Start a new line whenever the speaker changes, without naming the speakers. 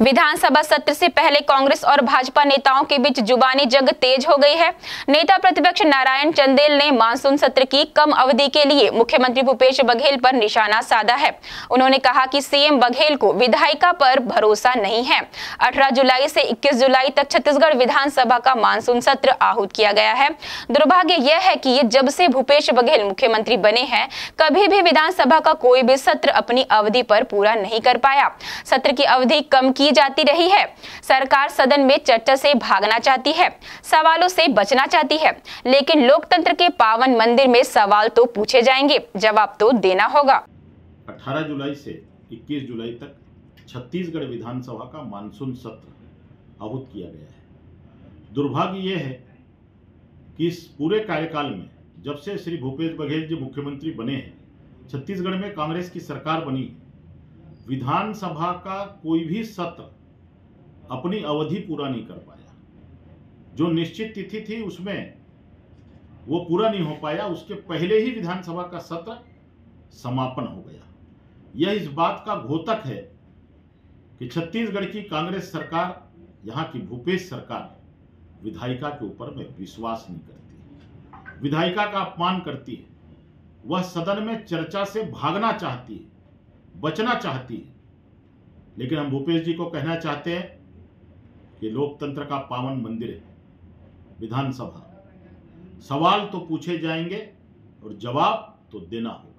विधानसभा सत्र से पहले कांग्रेस और भाजपा नेताओं के बीच जुबानी जंग तेज हो गई है। नेता प्रतिपक्ष नारायण चंदेल ने मानसून सत्र की कम अवधि के लिए मुख्यमंत्री भूपेश बघेल पर निशाना साधा है। उन्होंने कहा कि सीएम बघेल को विधायिका पर भरोसा नहीं है। 18 जुलाई से 21 जुलाई तक छत्तीसगढ़ विधानसभा का मानसून सत्र आहूत किया गया है। दुर्भाग्य यह है कि जब से भूपेश बघेल मुख्यमंत्री बने हैं, कभी भी विधानसभा का कोई भी सत्र अपनी अवधि पर पूरा नहीं कर पाया। सत्र की अवधि कम की जाती रही है। सरकार सदन में चर्चा से भागना चाहती है, सवालों से बचना चाहती है, लेकिन लोकतंत्र के पावन मंदिर में सवाल तो पूछे जाएँगे, जवाब तो देना होगा।
18 जुलाई से 21 जुलाई तक छत्तीसगढ़ विधानसभा का मानसून सत्र आहूत किया गया है। दुर्भाग्य यह है कि इस पूरे कार्यकाल में जब से श्री भूपेश बघेल जी मुख्यमंत्री बने हैं, छत्तीसगढ़ में कांग्रेस की सरकार बनी विधानसभा का कोई भी सत्र अपनी अवधि पूरा नहीं कर पाया। जो निश्चित तिथि थी उसमें वो पूरा नहीं हो पाया, उसके पहले ही विधानसभा का सत्र समापन हो गया। यह इस बात का घोतक है कि छत्तीसगढ़ की कांग्रेस सरकार, यहाँ की भूपेश सरकार, विधायिका के ऊपर में विश्वास नहीं करती विधायिका का अपमान करती है। वह सदन में चर्चा से भागना चाहती है। बचना चाहती है। लेकिन हम भूपेश जी को कहना चाहते हैं कि लोकतंत्र का पावन मंदिर है, विधानसभा। सवाल तो पूछे जाएँगे और जवाब तो देना होगा।